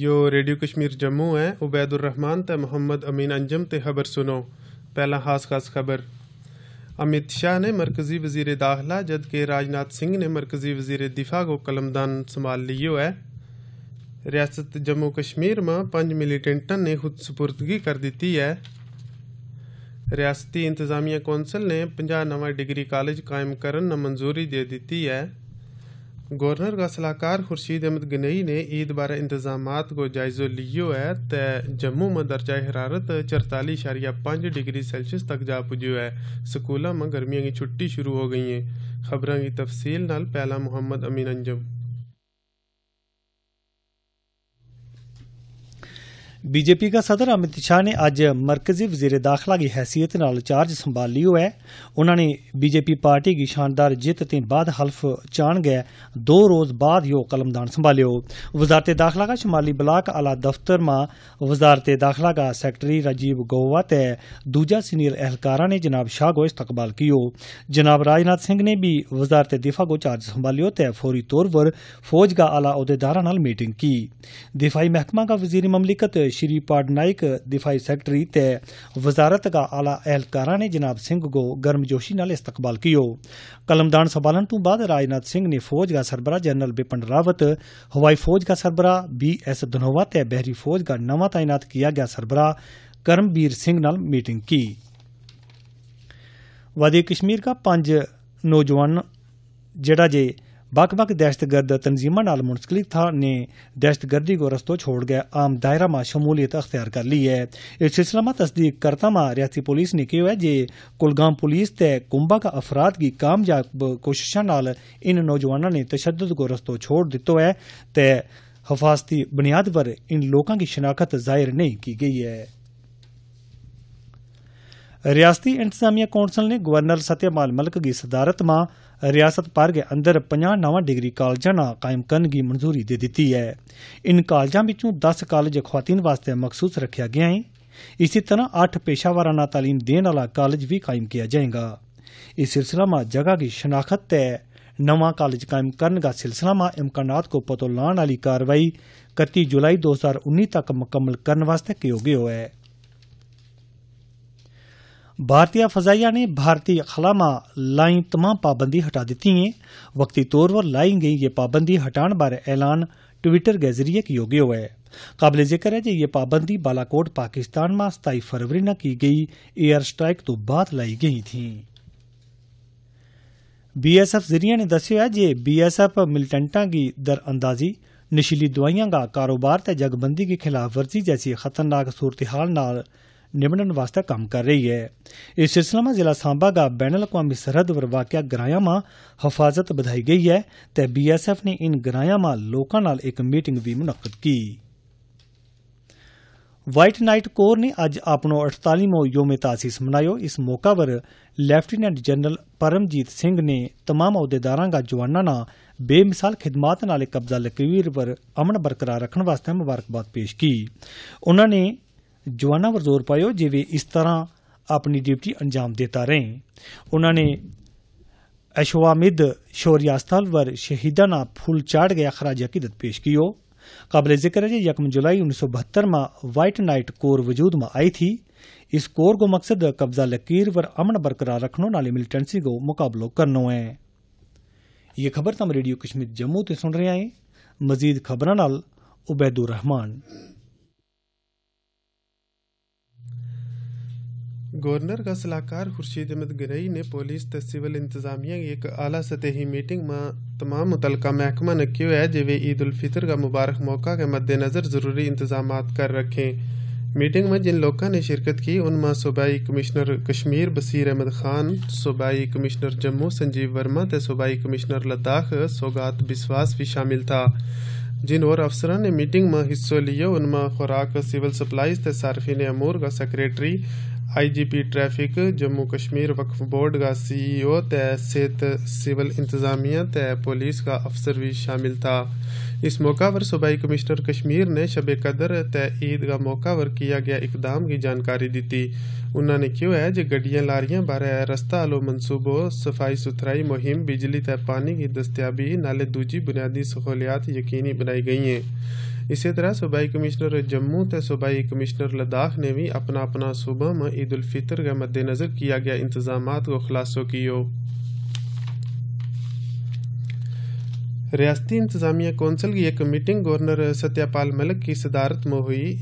You radio Kashmir Jammu ہے عبید الرحمان تے محمد امین انجم تے خبر سنو۔ پہلا خاص خاص خبر۔ امت شاہ نے مرکزی وزیر داخلہ جبکہ راجناتھ سنگھ نے مرکزی وزیر دفاع کو قلمدان سنبھال لیو ہے۔ ریاست جموں کشمیر میں پنج ملیٹنٹن نے خود سپردگی کر دیتی ہے۔ ریاستی انتظامیہ کونسل نے پنجا نواں ڈگری کالج قائم کرن منظوری دے دیتی ہے۔ گورنر کا سلاحکار خورشید احمد گنئی نے عید بارہ انتظامات کو جائزہ لیو ہے، تے جموں میں درجہ حرارت چرتالی اشاریہ پانچ ڈگری سیلسیس تک جا پجو ہے۔ سکولوں میں گرمیاں کی چھٹی شروع ہو گئی ہیں۔ خبروں کی تفصیل نال پہلا محمد امین انجم۔ بی جے پی کا صدر امت شاہ نے اج مرکزی وزیر داخلہ کی حیثیت نال چارج سنبھال لیو ہے۔ انہوں نے بی جے پی پارٹی کی شاندار جیت تے بعد حلف چان گئے۔ دو روز بعد یو قلمدان سنبھالیو۔ وزارت داخلہ کا شمالی بلاک اعلی دفتر ماں وزارت داخلہ کا سیکٹری راجیو گوا تے دوجا سینئر اہلکارہ نے جناب شاہ کو استقبال کیو۔ جناب راجناتھ سنگھ نے بھی وزارت دفاع کو چارج سنبھالیو تے فوری طور پر فوج کا اعلی عہدیدارہ نال میٹنگ کی۔ دفاعی محکمہ کا وزیر مملکت شری پاڈنائک دفاعی سیکٹری تے وزارت کا اعلی اہلکارہ نے جناب سنگھ کو گرم جوشی نال استقبال کیو۔ قلمدان سنبھالن تو بعد راجناتھ سنگھ نے فوج کا سربراہ جنرل بپن راوت، ہوائی فوج کا سربراہ بی ایس دھنووا تے بحری فوج کا نواں تعینات کیا گیا سربراہ کرم بیر سنگھ نال میٹنگ کی۔ وادی کشمیر کا پانچ نوجوان جڑا جے بک بک دہشت گرد تنظیموں نال منسلک تھا نے دہشت گردی کو رستوں چھوڑ گئے، عام دائرہ میں شمولیت اختیار کر لی ہے۔ اس سلسلہ میں تصدیق کرتا ماں ریاستی پولیس نے کہا ہے جے کلگام پولیس تے کنبا کا افراد کی کامیاب کوششاں نال ان نوجوانوں نے تشدد کو رستوں چھوڑ دیتو ہے تے حفاظتی بنیاد پر ان لوگوں کی شناخت ظاہر نہیں کی گئی ہے۔ ریاستی انتظامیہ کونسل نے گورنر ستیہ مال ملک کی صدارت ماں ریاست پر کے اندر پناہ نواں ڈگری کالجاں قائم کرنے کی منظوری دے دیتی ہے۔ ان کالجاں بچوں دس کالج خواتین واسطے مخصوص رکھا گیا ہے اسی طرح اٹھ پیشہ وارانہ تعلیم دین والا کالج بھی قائم کیا جائے گا۔ اس سلسلہ میں جگہ کی شناخت تے نواں کالج قائم کرنے کا سلسلہ میں امکانات کو پتو لان والی کاروائی کتی جولائی دو ہزار انی تک مکمل کرنے واسطے کیو گئے ہوئے بھارتیہ فضائیہ نے بھارتی خلا میں تمام پابندی ہٹا دیتی ہیں۔ وقتی طور پر لائی گئی یہ پابندی ہٹان بارے اعلان ٹویٹر کے ذریعے کیو گیا ہے۔ قابل ذکر ہے کہ یہ پابندی بالاکوٹ، پاکستان میں ستائی فروری نہ کی گئی، ایئر اسٹرائک تو بعد لائی گئی تھی بی ایس ایف ذریعے نے دسیا ہے جی بی ایس ایف ملٹنٹا کی در اندازی نشیلی دوائیاں کا کاروبار تے جگ بندی کی خلاف ورزی جیسی خطرناک صورتحال نال نمٹن واسطے کام کر رہی ہے اس سلسلہ میں ضلع سانبا کا بین الاقوامی سرحد پر واقع گرایا ماں حفاظت بدائی گئی ہے تے بی ایس ایف نے ان گرایا ماں لوکاں نال ایک میٹنگ بھی منعقد کی وائٹ نائٹ کور نے اج اپنو اٹتالیمو یوم تاسیس منایو اس موقع پر لیفٹیننٹ جنرل پرمجیت سنگھ نے تمام عہدیداراں کا جوانا نا بے مثال خدمات نال قبضہ لکویر پر امن برقرار رکھنے واسطے مبارکباد پیش کی انہوں نے جوانا پر زور پایا جی وہ اس طرح اپنی ڈیوٹی انجام دیتا رہے انہوں نے اشوامد شوریہ استھل پر شہیدانہ پھول چاڑ گیا خراج عقیدت پیش کیو۔ قابل ذکر ہے جی یکم جولائی انیس سو بہتر میں وائٹ نائٹ کور وجود میں آئی تھی۔ اس کور کو مقصد قبضہ لکیر پر امن برقرار رکھنو نالی ملٹنسی کو مقابلو کرنو ہے یہ خبر تم ریڈیو کشمیر جموں تے سن رہے ہیں۔ مزید عبید الرحمان گورنر کا سلاحکار خورشید احمد گنئی نے پولیس تے سول انتظامیہ کی ایک اعلیٰ سطحی میٹنگ میں تمام متعلقہ محکمہ نے کیوں ہے جو عید الفطر کا مبارک موقع کے مد نظر ضروری انتظامات کر رکھیں۔ میٹنگ میں جن لوگوں نے شرکت کی، ان میں صوبائی کمشنر کشمیر بصیر احمد خان، صوبائی کمشنر جموں سنجیو ورما تے صوبائی کمشنر لداخ سوگات بسواس بھی شامل تھا۔ جن اور افسران نے میٹنگ میں حصہ لیا ان میں خوراک، سول سپلائز تے صارفین امور کا secretary I G P traffic, Jammu Kashmir وقف بورڈ کا سی ای او، تے صحت سول انتظامیہ، تے پولیس کا افسر بھی شامل تھا۔ اس موقع پر صوبائی کمشنر کشمیر نے شب قدر تے عید کا موقع پر کیا گیا اقدام کی جانکاری دیتی۔ انہوں نے کیوں ہے جو گڈیاں لاریاں بارے رستہ آلو منصوبوں صفائی ستھرائی مہم، بجلی تے پانی کی دستیابی، نالے دوجی بنیادی سہولیات یقینی بنائی گئی ہیں۔ اسی طرح صوبائی کمشنر جموں تے صوبائی کمشنر لداخ نے بھی اپنا اپنا صوبہ میں عید الفطر کے مد نظر کیا گیا، انتظامات کو خلاصو کیو۔ ریاستی انتظامیہ کونسل کی ایک میٹنگ گورنر ستیہ پال ملک کی صدارت میں ہوئی۔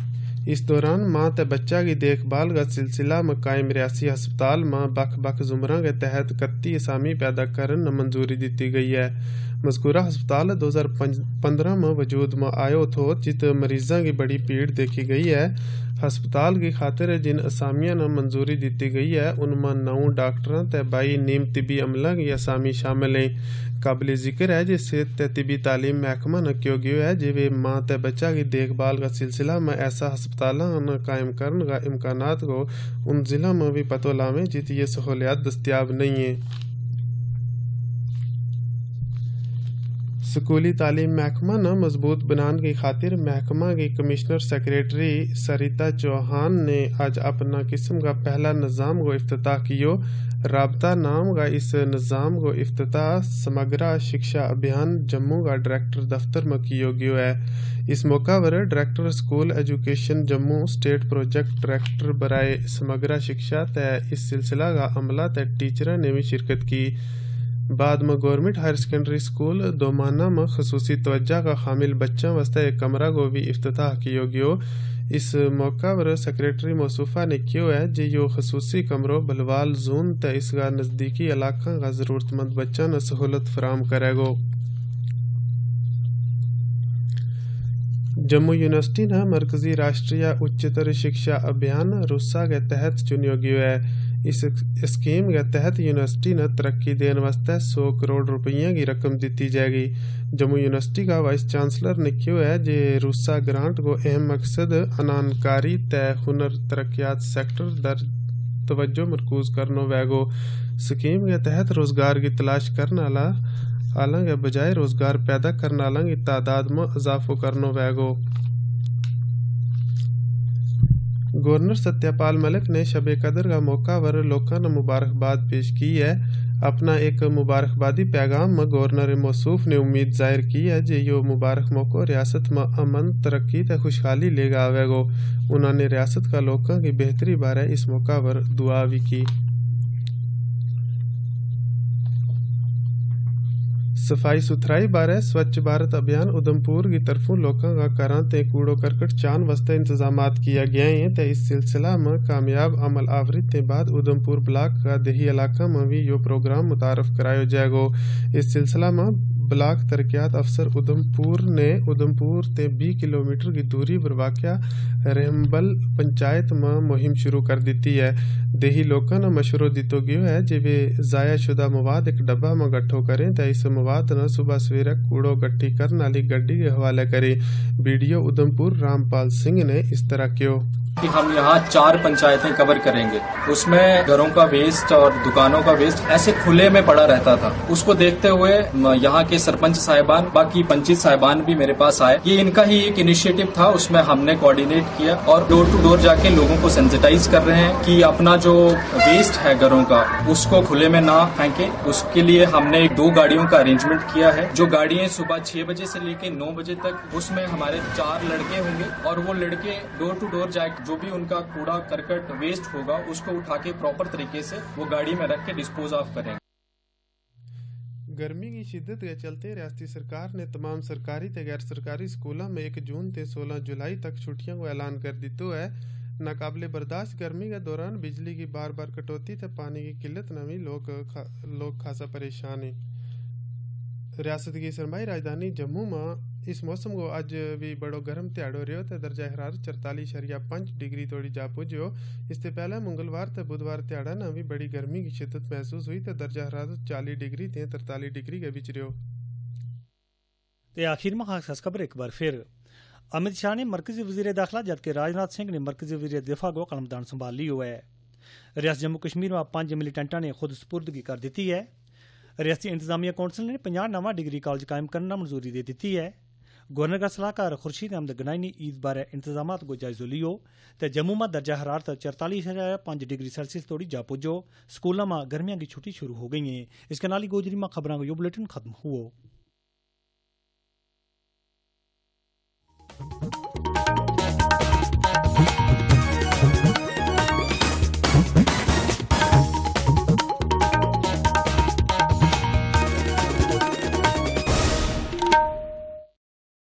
اس دوران ماں تے بچہ کی دیکھ بھال کا سلسلہ میں قائم ریاسی ہسپتال ماں بخ بک زمرہ کے تحت کتی اسامی پیدا کرن منظوری دیتی گئی ہے۔ مذکورہ ہسپتال دو ہزار پندرہ میں وجود میں ہو تھو جت مریضہ کی بڑی پیڑ دیکھی گئی ہے۔ ہسپتال کی خاطر جن ਜਿਨ نہ منظوری دیتی گئی ہے، ان میں نو ਡਾਕਟਰਾਂ تے بائی نیم طبی عملہ کی اسامی شامل ہیں۔ قابل ذکر ہے جس صحت تے طبی تعلیم محکمہ نہ کیوں گیو ہے جی ماں تے بچہ کی دیکھ بھال کا سلسلہ میں ایسا ہسپتال قائم کرنے کا امکانات کو ان ضلع میں بھی پتہ لاویں جت یہ سہولیات دستیاب نہیں ہیں۔ سکولی تعلیم محکمہ نہ مضبوط بنان کی خاطر محکمہ کی کمشنر سیکریٹری سریتا چوہان نے آج اپنا قسم کا پہلا نظام کو افتتاح کیو۔ رابطہ نام کا اس نظام کو افتتاح سمگرہ شکشا ابھیان جموں کا ڈائریکٹر دفتر میں کیو گیو ہے۔ اس موقع پر director school education Jammu state project director برائے سمگرہ شکشا تے اس سلسلہ کا عملہ تے ٹیچرہ نے بھی شرکت کی۔ بعد میں government higher secondary school Domana میں خصوصی توجہ کا خامل بچوں وسطہ ایک کمرہ کو بھی افتتاح کیو گیو اس موقع پر سیکریٹری موصوفہ نے کیو ہے جی یو خصوصی کمرو بلوال زون تا اس کا نزدیکی علاقہ کا ضرورت مند بچہ نے سہولت فراہم کرے گو جموں یونیورسٹی نے مرکزی راشٹریہ اچتر شکشا ابھیان روسا کے تحت چنیو گیو ہے۔ اس اسکیم کے تحت یونیورسٹی نے ترقی دین واسطے سو کروڑ روپیے کی رقم دیتی جائے گی۔ جموں یونیورسٹی کا وائس چانسلر نے کیو ہے جے روسا گرانٹ کو اہم مقصد انانکاری تے ہنر ترقیات سیکٹر در توجہ مرکوز کرنو ویگو۔ سکیم کے تحت روزگار کی تلاش کرنے والا، حالانکہ بجائے روزگار پیدا کرنے والا کی تعداد میں اضافہ کرنو ویگو۔ گورنر ستیہ پال ملک نے شب قدر کا موقع ور لوکاں مبارکباد پیش کی ہے۔ اپنا ایک مبارکبادی پیغام گورنر موصوف نے امید ظاہر کی ہے جی یہ مبارک موقع ریاست میں امن، ترقی تے خوشحالی لے گا آوے گو۔ انہوں نے ریاست کا لوکاں کی بہتری بارے اس موقع ور دعا بھی کی۔ صفائی ستھرائی بارے سوچھ بھارت ابھی ادھمپور کیرف لوکوں کا گھر سے کوڑوں کرکٹ چاہن وا انتظامات کیا گیا ہے تو اس سلسلہ میں کامیاب عملاور کے بعد ادمپور بلاک کا دیہی علاقہ میں بھی یہ پروگرام متعارف کرایا جائے اس سلسلہ میں بلاک ترقیات افسر ادھم پور نے ادھم پور تے بی کلومیٹر کی دوری پر واقع رحمبل پنچایت میں مہم شروع کر دیتی ہے۔ دیہی لوکاں نہ مشورہ دیتو گیو ہے جے ضائع شدہ مواد ایک ڈبہ میں گٹھو کریں تے اس مواد نہ صبح سویرے کوڑو گٹھی کرن والی گڈی کے حوالے کریں۔ ویڈیو ادھم پور رام پال سنگھ نے اس طرح کیو۔ کہ ہم یہاں چار پنچایتیں کور کریں گے۔ اس میں گھروں کا ویسٹ اور دکانوں کا ویسٹ ایسے کھلے میں پڑا رہتا تھا۔ اس کو دیکھتے ہوئے یہاں کے سرپنچ صاحبان، باقی پنچیت صاحبان بھی میرے پاس آئے۔ یہ ان کا ہی ایک انیشیٹو تھا۔ اس میں ہم نے کوآڈینیٹ کیا اور ڈور ٹو ڈور جا کے لوگوں کو سینسٹائز کر رہے ہیں کہ اپنا جو ویسٹ ہے گھروں کا، اس کو کھلے میں نہ پھینکے اس کے لیے ہم نے دو گاڑیوں کا ارینجمنٹ کیا ہے۔ جو گاڑیاں صبح چھ بجے سے لے کے نو بجے تک، اس میں ہمارے چار لڑکے ہوں گے اور وہ لڑکے ڈور ٹو ڈور جا کے جو بھی ان کا کوڑا، کرکٹ ویسٹ ہوگا، اس کو اٹھا کے پراپر طریقے سے وہ گاڑی میں رکھ کے ڈسپوز آف کریں۔ گرمی کی شدت کے چلتے ریاستی سرکار نے تمام سرکاری تے غیر سرکاری سکولہ میں ایک جون تے سولہ جولائی تک چھٹیاں کو اعلان کر دیتو ہے۔ ناقابل برداشت گرمی کے دوران بجلی کی بار بار کٹوتی تے پانی کی قلت نمی لوگ خا... لوگ خاصا پریشان ہیں۔ ریاست کی سرمائی راجدھانی جموں میں اس موسم کو اج بھی بڑو گرم تیاڑو رہو تے درجہ حرارت چرتالی شریعہ پنچ ڈگری توڑی جا پہنچو اس تے پہلا منگلوار تے بدھوار تیاڑا نا بھی بڑی گرمی کی شدت محسوس ہوئی تے درجہ حرارت چالیس ڈگری تے ترتالی ڈگری کے بچ رہو تے آخر میں خاص خاص خبر ایک بار پھر۔ امت شاہ نے مرکزی وزیر داخلہ جبکہ راج سنگھ نے مرکزی وزیر دفاع کو قلمدان سنبھال لی ہوئے۔ ہے ریاست جموں کشمیر میں پانچ نے خود سپردگی کر دیتی ہے۔ ریاستی انتظامیہ کونسل نے پناہ نواں ڈگری کالج قائم کرنا منظوری دے دیتی ہے۔ گورنر کا صلاحکار خورشید احمد گنائی عید بارے انتظامات کو جائزو لیو تو جموں میں درجہ حرارت چرتالیس ہزار پانچ ڈگری سیلسیس توڑی جا پہنچو۔ اسکولوں میں گرمیاں کی چھٹی شروع ہو گئی ہیں۔ اس کے نالی گوجری میں خبروں کا یہ بلٹن ختم ہوا۔